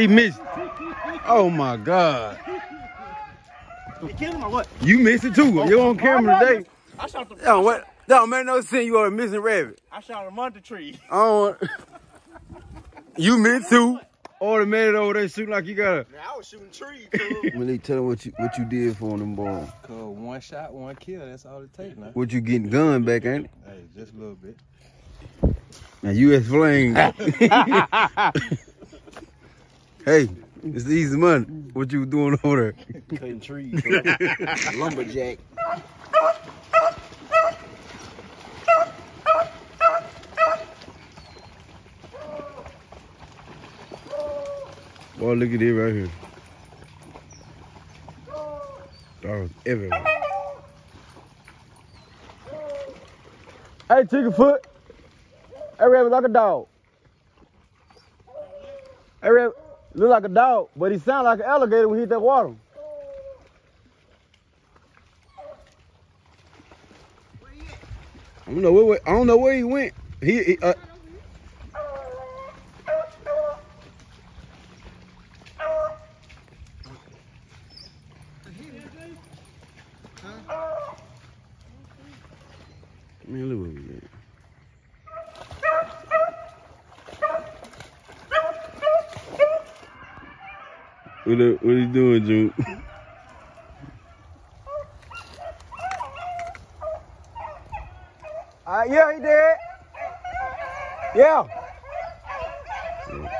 He missed. Oh my God. You killed him or what? You missed it too. You on camera today. I shot the. That don't, what, that don't make no sense. You are a missing rabbit. I shot him under the tree. I don't. You missed too. All the man over there shooting like you got a. Man, I was shooting trees. Too. Really tell them what you what you did for them boy. Cause one shot, one kill, that's all it takes now. What you getting gun back, ain't it? Hey, just a little bit. Now U.S. Flame. hey, it's easy money. What you doing over there? Cutting trees. Lumberjack. Boy, look at it right here. Dogs everywhere. Hey, chicken foot. Hey, rabbit like a dog. Hey, rabbit look like a dog, but he sound like an alligator when he hit that water. I don't know where, I don't know where he went. He, he uh, look. What, what are you doing, dude? Uh, yeah, he did. Yeah. yeah.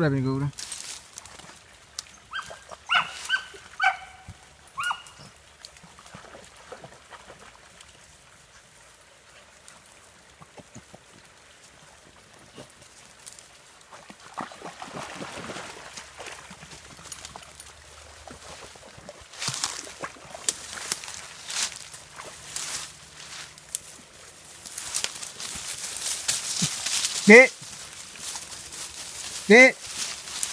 rabbit go đó Get. Get.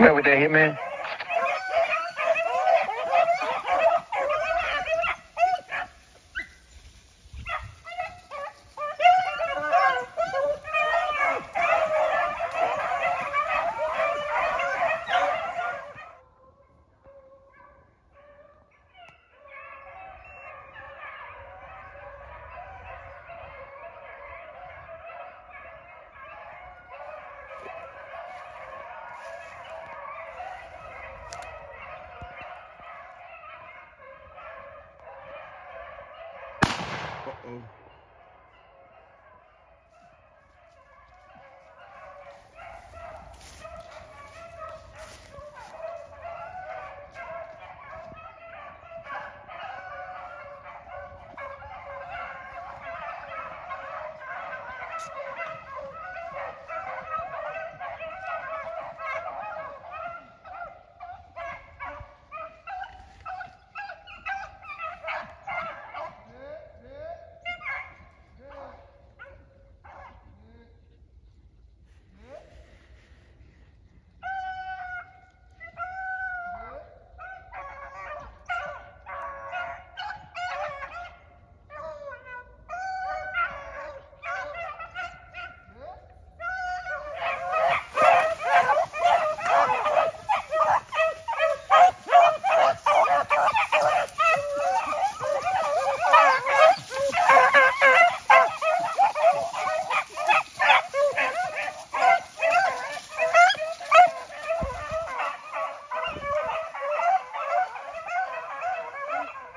Come here with that hitman. Uh-oh.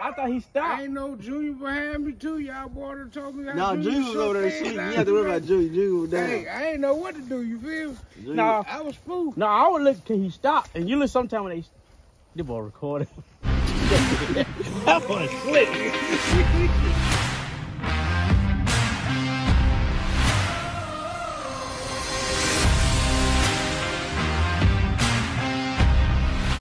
I thought he stopped. I ain't no Junior behind me too. Y'all boy done told me. No, Junior was over there sleeping. You have to worry about Junior. Junior was down. Hey, I ain't know what to do. You feel? Junior- No, I was fooled. no, I would look till he stopped. And you look sometime when they, the boy recording. that boy slick.